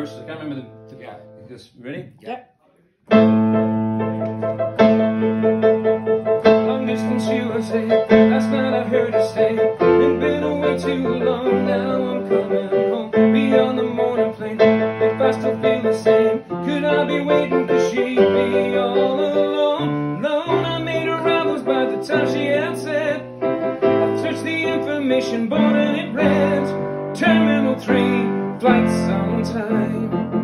verse. I can't remember the, the yeah. Just ready? Yeah. Long distance USA. Last night I heard her say, Been been away too long. Now I'm coming home. Beyond the morning plane. If I still feel the same, could I be waiting? Cause she'd be all alone. Alone. I made arrivals by the time she had said. I touched the information board and it read Terminal like some time.